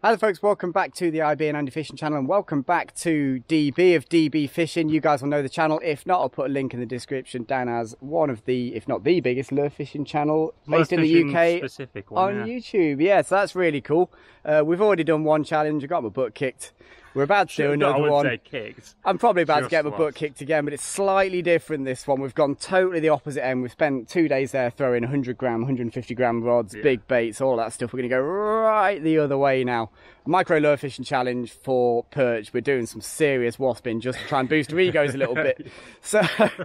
Hello folks, welcome back to the IB and Andy Fishing channel and welcome back to DB of DB Fishing. You guys will know the channel. If not, I'll put a link in the description down as one of the, if not the biggest lure fishing channel Lure based in the UK specific one, on yeah. YouTube. Yeah, so that's really cool. Uh, we've already done one challenge. I got my butt kicked. We're about to do No, I another wouldn't one. say kicked. I'm probably about to get my butt kicked again, but it's slightly different this one. We've gone totally the opposite end. We've spent two days there throwing 100 gram, 150 gram rods, big baits, all that stuff. We're going to go right the other way now. Micro lure fishing challenge for perch. We're doing some serious wasping just to try and boost our egos a little bit. So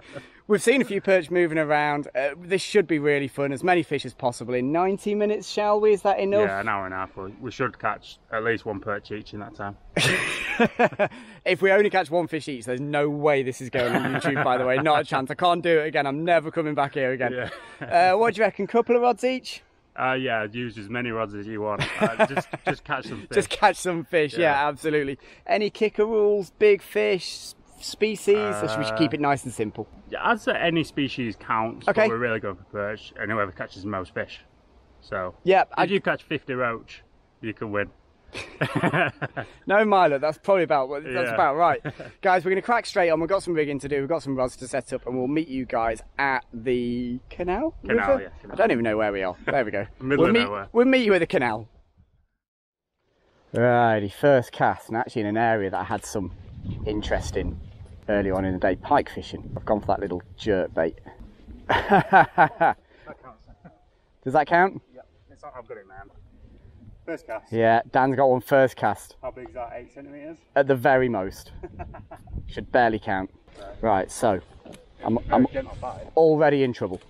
we've seen a few perch moving around. Uh, this should be really fun. As many fish as possible in 90 minutes, shall we? Is that enough? Yeah, an hour and a half. We- should catch at least one perch each in that time. if we only catch one fish each, there's no way this is going on YouTube, by the way. Not a chance. I can't do it again. I'm never coming back here again. uh, what do you reckon? Couple of rods each? Uh, yeah, use as many rods as you want. Uh, just, just catch some fish. Just catch some fish. Yeah, Yeah. absolutely. Any kicker rules? Big fish? Species? or should we keep it nice and simple? Yeah, I'd say any species counts, Okay. but we're really going for perch, and whoever catches the most fish. So, Yeah, if I, you catch 50 roach, you can win. no Milo. That's probably about what- that's Yeah. about right, guys. We're gonna crack straight on. We've got some rigging to do. We've got some rods to set up, and we'll meet you guys at the canal. Canal, River? yeah, canal. I don't even know where we are. There we go. Middle we'll of meet. nowhere. We'll meet you at the canal. Righty, first cast, and actually in an area that I had some interest in early on in the day, pike fishing. I've gone for that little jerk bait. That counts. Does that count? Yep, it's not, I've got it, man. First cast. Yeah, Dan's got one first cast. How big is that? 8 centimetres? At the very most. Should barely count. Right, so I'm, I'm already in trouble.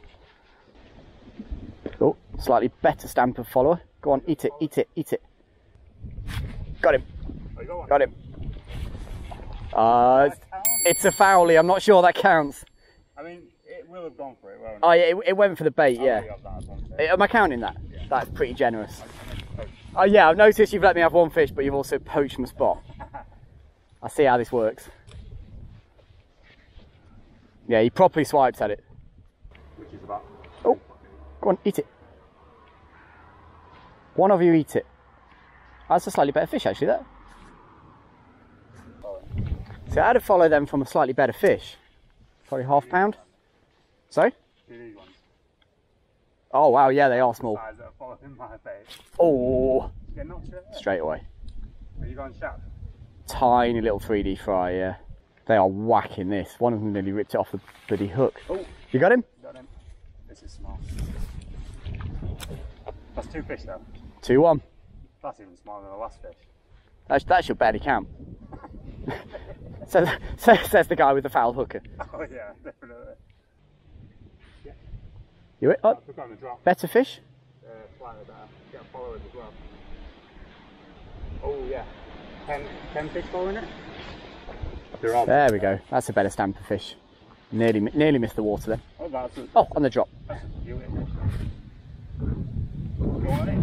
Oh, slightly better stamp of follower. Go on, eat it, eat it, eat it. Got him, Oh, got got him. Uh, it's a foulie, I'm not sure that counts. I mean, it will have gone for it, won't it? Oh, yeah, it, it went for the bait, I'll yeah. leave that as one. Am I counting that? That's pretty generous. Oh yeah, I've noticed you've let me have one fish, but you've also poached my spot. I see how this works. Yeah, he properly swipes at it. Which is about Oh, go on, eat it. One of you eat it. That's a slightly better fish, actually. That. So I had to follow them from a slightly better fish. Probably half pound. Sorry. Oh wow, yeah, they are small. Size that are following my bait. Oh, straight away. Are you going sharp? tiny little 3D fry, yeah. They are whacking this. One of them nearly ripped it off the bloody hook. Oh, You got him? got him. This is small. That's two fish though. 2 1. That's even smaller than the last fish. That's that should barely count. says, says, says the guy with the foul hooker. Oh yeah, definitely. You it? Oh, Look on the drop. better fish? Uh, slightly better. Get followers as well. Oh yeah. Ten, ten fish following it? There we go. That's a better stamper fish. Nearly, nearly missed the water then. Oh, that's a, Oh, on the drop. that's a beauty. Go on it.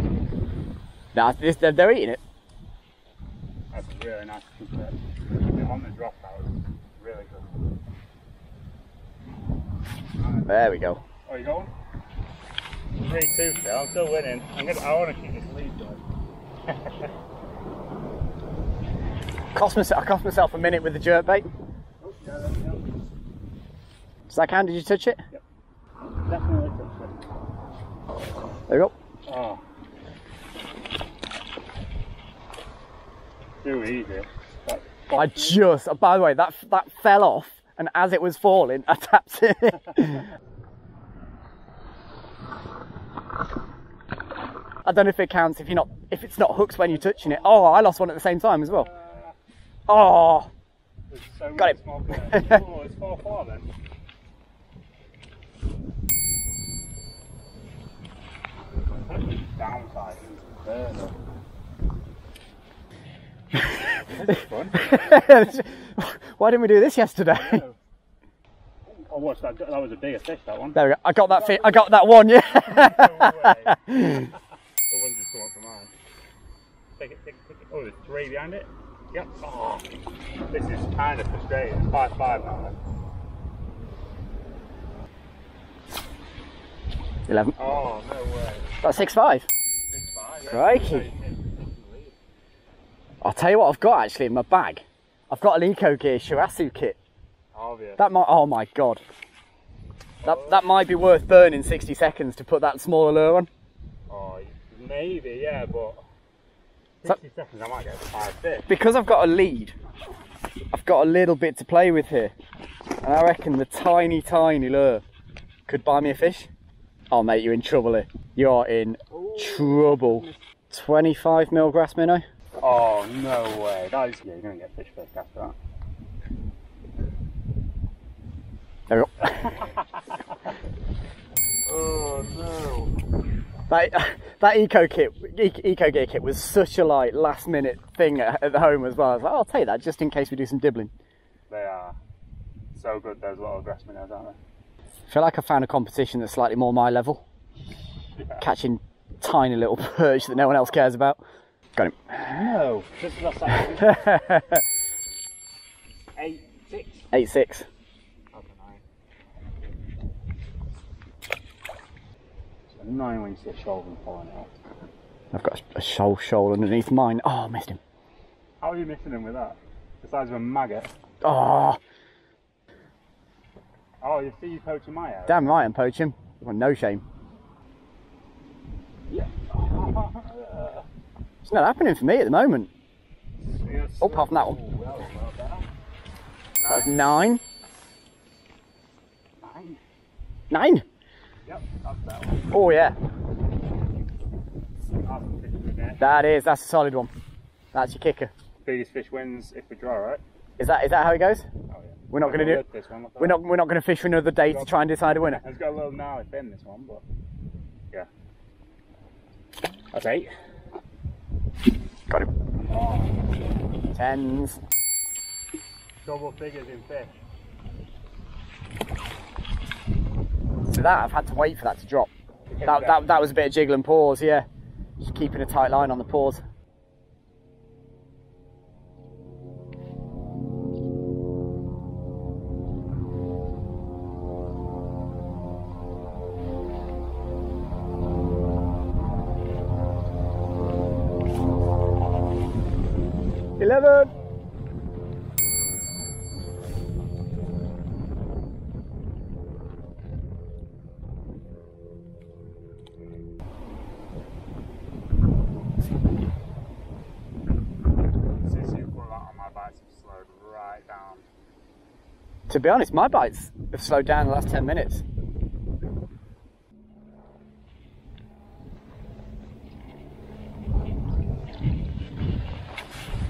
Nah, they're, they're eating it. That's a really nice fish there. On the drop, that was really good. There we go. Oh, you going? Three two still. I'm still winning. I'm gonna. I want to keep this lead going. Cost myself, I cost myself a minute with the jerk bait. Oh, yeah, there we go. Does that count? Did you touch it? Definitely touched it. There we go. Oh. Too easy. I just, by the way, that that fell off, and as it was falling, I tapped it. I don't know if it counts if you're not if it's not hooked when you're touching it. Oh, I lost one at the same time as well. Uh, oh, so Got it. oh, it's 4 4 then. Downside is further. this is fun. why didn't we do this yesterday? Oh, what's that? That was a bigger fish, that one. There we go. I got that. Fi- I got that one. Yeah. No way. The one's just come up from mine. Take it, take it, take it. Oh, there's three behind it. Yep. Oh, this is kind of frustrating. It's 5 5 now. then. Eleven. Oh, no way. That's six five. Six five. Yeah. Crikey. I'll tell you what I've got actually in my bag. I've got an Eco Gear Shirasu kit. Obvious. That might, oh my god. That, that might be worth burning 60 seconds to put that small lure on. Oh, maybe, yeah, but So- seconds I might get five fish. Because I've got a lead, I've got a little bit to play with here. And I reckon the tiny, tiny lure could buy me a fish. Oh mate, you're in trouble here. You're in trouble. 25 mil grass minnow. Oh, no way. That is, yeah, you're going to get fish first after that. There we go. Oh, no. That, that eco kit, eco gear kit was such a like last minute thing at, at the home as well. I was like, oh, I'll take that just in case we do some dibbling. They are so good, those little grass minnows, aren't they? I feel like I found a competition that's slightly more my level. Catching tiny little perch that no one else cares about. Got him. No. Just lost that. Eight, six. Eight six. That's annoying. Annoying when you see a shoulder and falling out. I've got a shoal shoal underneath mine. Oh, I missed him. How are you missing him with that? The size of a maggot. Oh, Oh, you see you poaching my area? damn right, I'm poaching. No shame. Yeah. It's not happening for me at the moment. Yes. Oh, apart from that one. Ooh, that was well. That's nine. Nine. Nine. Yep, that's. Oh yeah, That's the fish in there. that is. A solid one. That's your kicker. Biggest fish wins if we draw, right? Is that is that how it goes? Oh yeah. We're not going to do. Look, This one, We're not. We're not going to fish for another day to try and decide a winner. It's got a little gnarly fin, this one, but yeah. That's eight. Got him. Oh, Tens. double figures in fish. So that I've had to wait for that to drop. That that, that was a bit of jiggle and pause. Yeah, just keeping a tight line on the pause. Eleven. To be honest, my bites have slowed down the last 10 minutes.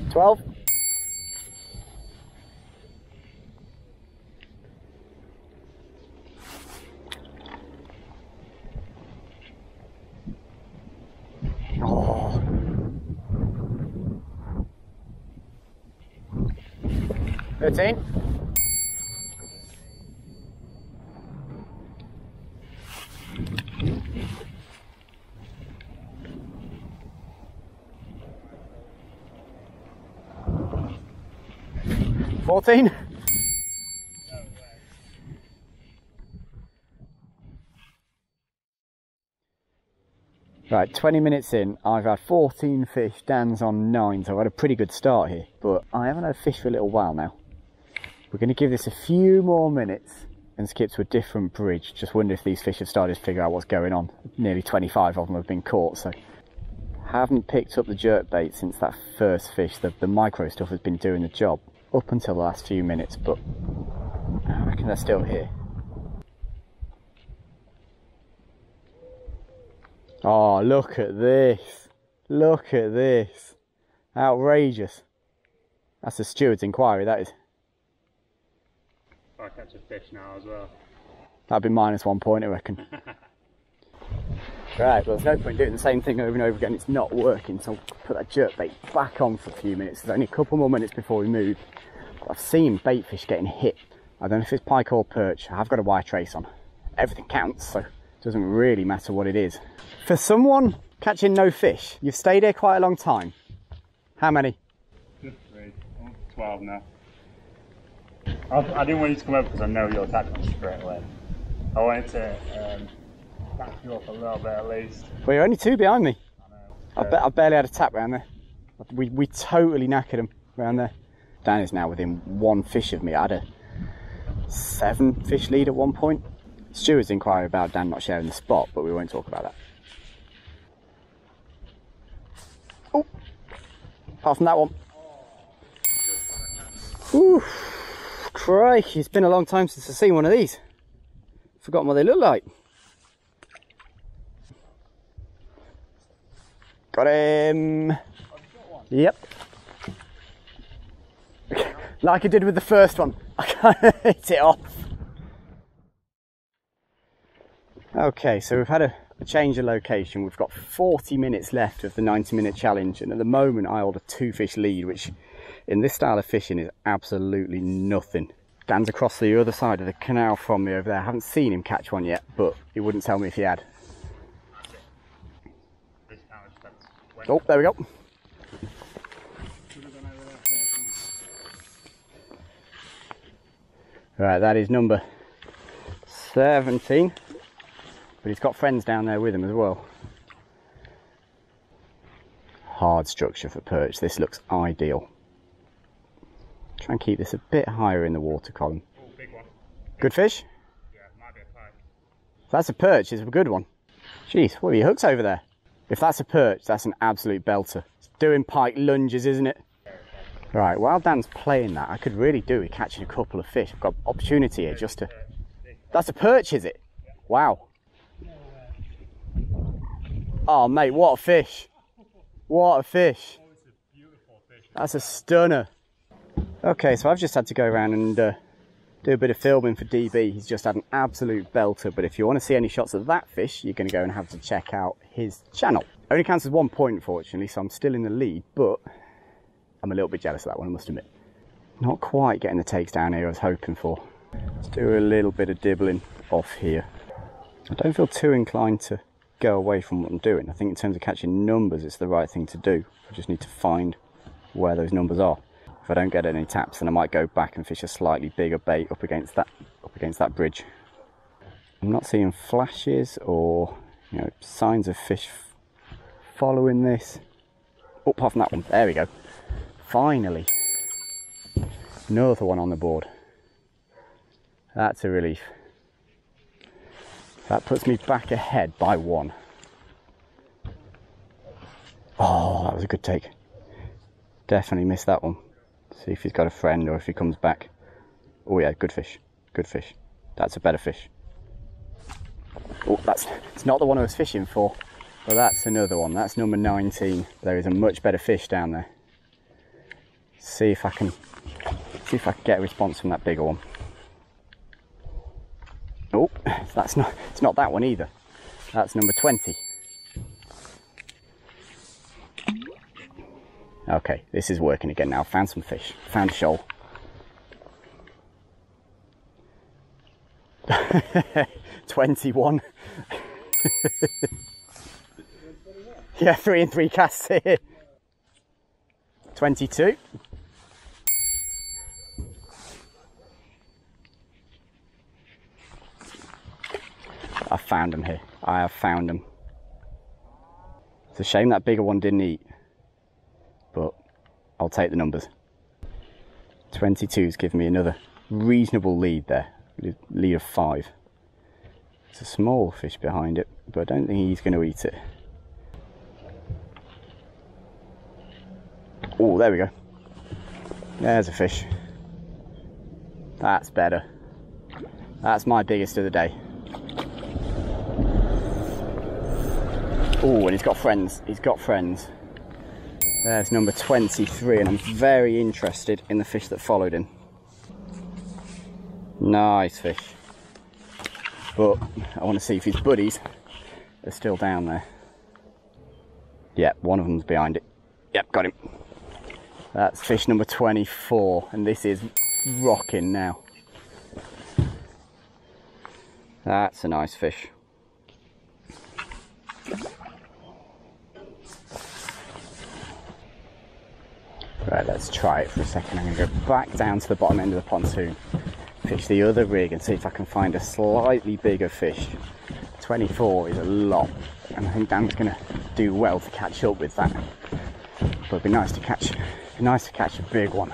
Twelve. Oh. Thirteen. Fourteen. Right, 20 minutes in, I've had 14 fish, Dan's on 9, so I've had a pretty good start here. But I haven't had a fish for a little while now. We're going to give this a few more minutes and skip to a different bridge. Just wonder if these fish have started to figure out what's going on. Nearly 25 of them have been caught, so haven't picked up the jerk bait since that first fish. The, the micro stuff has been doing the job up until the last few minutes, but I reckon they're still here. Oh, look at this. Look at this. Outrageous. That's a steward's inquiry, that is. I catch a fish now as well. That'd be minus one point, I reckon. right, well, there's no point doing the same thing over and over again. It's not working, so I'll put that jerk bait back on for a few minutes. There's only a couple more minutes before we move. I've seen bait fish getting hit. I don't know if it's pike or perch. I have got a wire trace on. Everything counts, so it doesn't really matter what it is. For someone catching no fish, you've stayed here quite a long time. How many? Just three. Oh, 12 now. I, I didn't want you to come over because I know you'll attack me straight away. I wanted to um, back you up a little bit at least. Well, you're only two behind me. I know. I, ba- I barely had a tap round there. We, we totally knackered him around there. Dan is now within one fish of me. I had a seven fish lead at one point. steward's inquiry about Dan not sharing the spot, but we won't talk about that. Oh, apart from that one. Ooh, crikey, it's been a long time since I've seen one of these. Forgotten what they look like. Got him. Yep. like I did with the first one. I of hit it off. Okay, so we've had a, a, change of location. We've got 40 minutes left of the 90 minute challenge, and at the moment I hold a two fish lead, which in this style of fishing is absolutely nothing. Dan's across the other side of the canal from me over there. I haven't seen him catch one yet, but he wouldn't tell me if he had. Oh, there we go. Right, that is number 17. But he's got friends down there with him as well. Hard structure for perch. This looks ideal. Try and keep this a bit higher in the water column. Oh, big one. Good fish? Yeah, might be a. That's a perch, it's a good one. Jeez, what are your hooks over there? If that's a perch, that's an absolute belter. It's doing pike lunges, isn't it? Right, while Dan's playing that, I could really do with catching a couple of fish. I've got opportunity here just to... That's a perch, is it? Wow. Oh, mate, what a fish. What a fish. That's a stunner. Okay, so I've just had to go around and uh, do a bit of filming for DB. He's just had an absolute belter, but if you want to see any shots of that fish, you're going to go and have to check out his channel. Only counts as one point, unfortunately, so I'm still in the lead, but I'm a little bit jealous of that one, I must admit. Not quite getting the takes down here I was hoping for. Let's do a little bit of dibbling off here. I don't feel too inclined to go away from what I'm doing. I think in terms of catching numbers, it's the right thing to do. I just need to find where those numbers are. If I don't get any taps, then I might go back and fish a slightly bigger bait up against that up against that bridge. I'm not seeing flashes or you know signs of fish following this. Oh, apart from that one, there we go. Finally, another one on the board. That's a relief. That puts me back ahead by one. Oh, that was a good take. Definitely missed that one. See if he's got a friend or if he comes back. Oh yeah, good fish. Good fish. That's a better fish. Oh, that's it's not the one I was fishing for. But that's another one. That's number 19. There is a much better fish down there. See if I can see if I can get a response from that bigger one. Oh, that's not it's not that one either. That's number 20. Okay, this is working again now. Found some fish. Found a shoal. Twenty-one. yeah, three and three casts here. Twenty-two. I found them here. I have found them. It's a shame that bigger one didn't eat but I'll take the numbers. 22's given me another reasonable lead there, lead of five. It's a small fish behind it, but I don't think he's going to eat it. Oh, there we go. There's a fish. That's better. That's my biggest of the day. Oh, and he's got friends. He's got friends. There's number 23 and I'm very interested in the fish that followed him. Nice fish. But I want to see if his buddies are still down there. Yep, one of them's behind it. Yep, got him. That's fish number 24 and this is rocking now. That's a nice fish. Right, let's try it for a second. I'm going to go back down to the bottom end of the pontoon, fish the other rig and see if I can find a slightly bigger fish. 24 is a lot, and I think Dan's going to do well to catch up with that. But it'd be nice to catch, nice to catch a big one,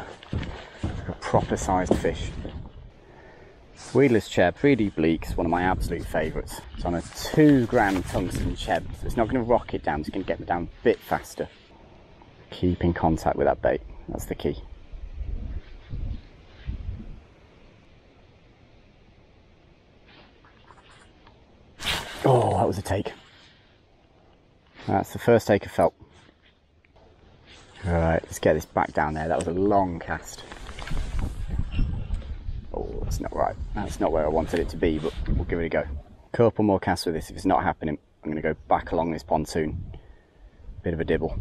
like a proper sized fish. Weedless cheb, 3D bleak is one of my absolute favourites. It's on a two gram tungsten cheb, so it's not going to rock it down, it's going to get me down a bit faster. Keep in contact with that bait, that's the key. Oh, that was a take. That's the first take I felt. All right, let's get this back down there. That was a long cast. Oh, that's not right. That's not where I wanted it to be, but we'll give it a go. Couple more casts with this. If it's not happening, I'm going to go back along this pontoon. Bit of a dibble.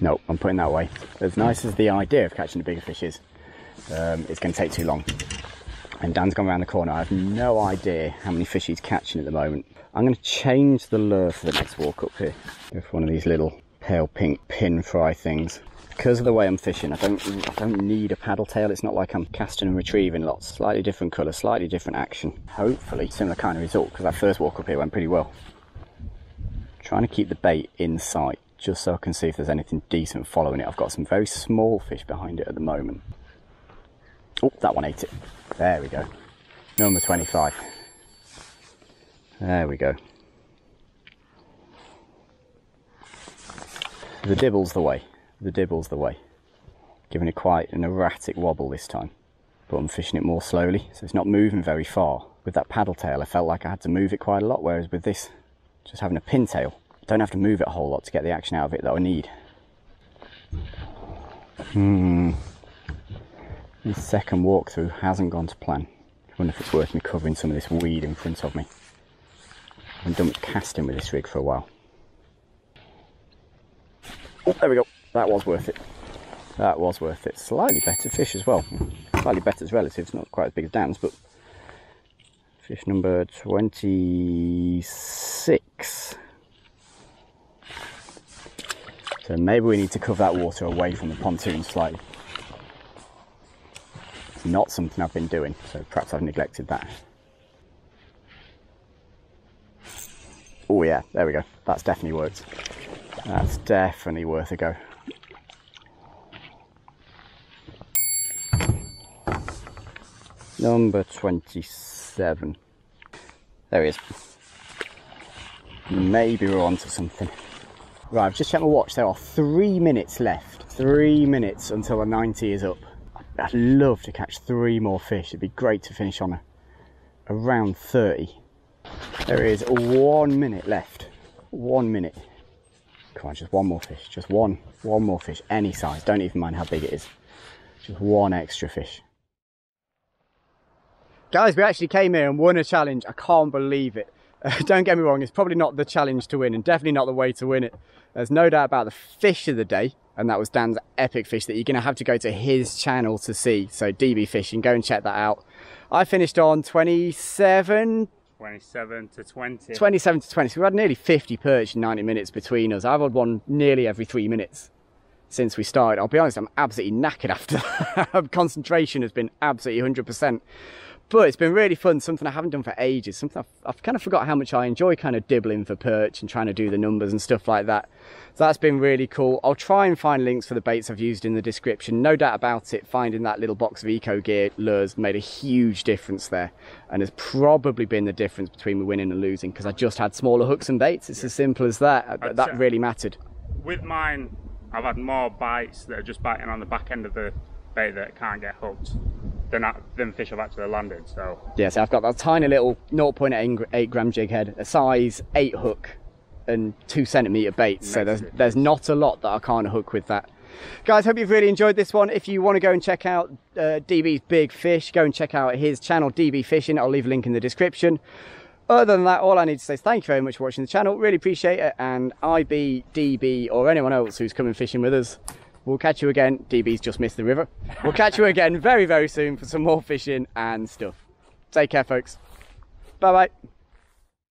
No, I'm putting that away. As nice as the idea of catching the bigger fish is, um, it's going to take too long. And Dan's gone around the corner. I have no idea how many fish he's catching at the moment. I'm going to change the lure for the next walk up here. Go for one of these little pale pink pin fry things. Because of the way I'm fishing, I don't, I don't need a paddle tail. It's not like I'm casting and retrieving lots. Slightly different colour, slightly different action. Hopefully similar kind of result because that first walk up here went pretty well. Trying to keep the bait in sight just so I can see if there's anything decent following it. I've got some very small fish behind it at the moment. Oh, that one ate it. There we go. Number 25. There we go. The dibble's the way. The dibble's the way. Giving it quite an erratic wobble this time. But I'm fishing it more slowly, so it's not moving very far. With that paddle tail, I felt like I had to move it quite a lot, whereas with this, just having a pintail, I don't have to move it a whole lot to get the action out of it that I need. Hmm. This second walkthrough hasn't gone to plan. I wonder if it's worth me covering some of this weed in front of me. I haven't done much casting with this rig for a while. Oh, there we go. That was worth it. That was worth it. Slightly better fish as well. Slightly better as relatives, not quite as big as Dan's, but fish number 26. So maybe we need to cover that water away from the pontoon slightly. Not something I've been doing, so perhaps I've neglected that. Oh yeah, there we go. That's definitely worked. That's definitely worth a go. Number 27. There he is. Maybe we're onto something. Right, I've just checked my watch. There are three minutes left. Three minutes until the 90 is up. I'd love to catch three more fish. It'd be great to finish on a around 30. There is one minute left. One minute. Come on, just one more fish. Just one. One more fish. Any size. Don't even mind how big it is. Just one extra fish. Guys, we actually came here and won a challenge. I can't believe it. Uh, don't get me wrong, it's probably not the challenge to win and definitely not the way to win it. There's no doubt about the fish of the day, and that was Dan's epic fish that you're going to have to go to his channel to see. So DB Fishing, go and check that out. I finished on 27, 27 to 20. 27 to 20. So we had nearly 50 perch in 90 minutes between us. I've had one nearly every three minutes since we started. I'll be honest, I'm absolutely knackered after that. Concentration has been absolutely 100%. But it's been really fun, something I haven't done for ages, something I've, I've, kind of forgot how much I enjoy kind of dibbling for perch and trying to do the numbers and stuff like that. So that's been really cool. I'll try and find links for the baits I've used in the description. No doubt about it, finding that little box of Eco Gear lures made a huge difference there. And has probably been the difference between me winning and losing because I just had smaller hooks and baits. It's as simple as that. That really mattered. With mine, I've had more bites that are just biting on the back end of the bait that can't get hooked than, than fish have actually landed. So yeah, so I've got that tiny little 0.8 gram jig head, a size 8 hook, and 2 centimetre bait. So there's, there's not a lot that I can't hook with that. Guys, hope you've really enjoyed this one. If you want to go and check out uh, DB's Big Fish, go and check out his channel, DB Fishing. I'll leave a link in the description. Other than that, all I need to say is thank you very much for watching the channel. Really appreciate it. And IB, DB, or anyone else who's coming fishing with us, We'll catch you again. DB's just missed the river. We'll catch you again very, very soon for some more fishing and stuff. Take care, folks. Bye bye.